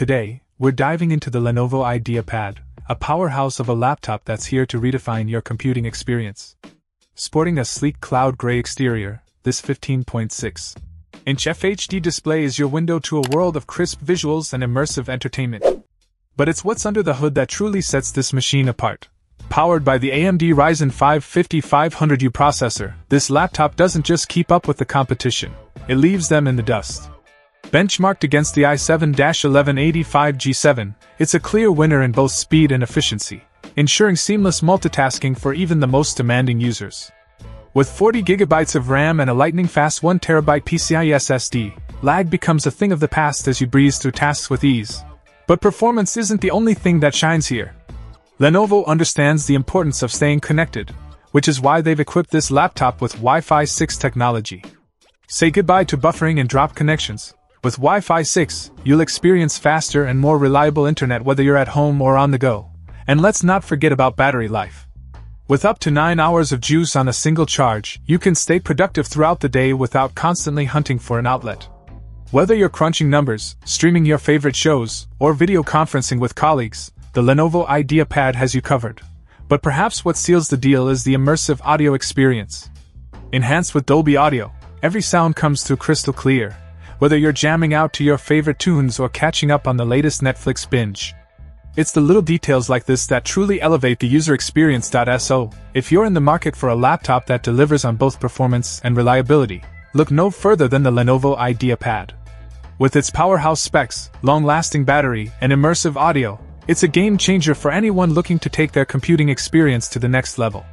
Today, we're diving into the Lenovo IdeaPad, a powerhouse of a laptop that's here to redefine your computing experience. Sporting a sleek cloud gray exterior, this 15.6 inch FHD display is your window to a world of crisp visuals and immersive entertainment. But it's what's under the hood that truly sets this machine apart. Powered by the AMD Ryzen 5 5500U processor, this laptop doesn't just keep up with the competition, it leaves them in the dust. Benchmarked against the i7-1185G7, it's a clear winner in both speed and efficiency, ensuring seamless multitasking for even the most demanding users. With 40GB of RAM and a lightning-fast 1TB PCIe SSD, lag becomes a thing of the past as you breeze through tasks with ease. But performance isn't the only thing that shines here. Lenovo understands the importance of staying connected, which is why they've equipped this laptop with Wi-Fi 6 technology. Say goodbye to buffering and drop connections, with Wi Fi 6, you'll experience faster and more reliable internet whether you're at home or on the go. And let's not forget about battery life. With up to 9 hours of juice on a single charge, you can stay productive throughout the day without constantly hunting for an outlet. Whether you're crunching numbers, streaming your favorite shows, or video conferencing with colleagues, the Lenovo IdeaPad has you covered. But perhaps what seals the deal is the immersive audio experience. Enhanced with Dolby Audio, every sound comes through crystal clear, whether you're jamming out to your favorite tunes or catching up on the latest Netflix binge. It's the little details like this that truly elevate the user experience. So, if you're in the market for a laptop that delivers on both performance and reliability, look no further than the Lenovo IdeaPad. With its powerhouse specs, long lasting battery, and immersive audio, it's a game changer for anyone looking to take their computing experience to the next level.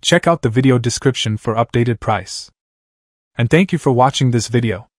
Check out the video description for updated price. And thank you for watching this video.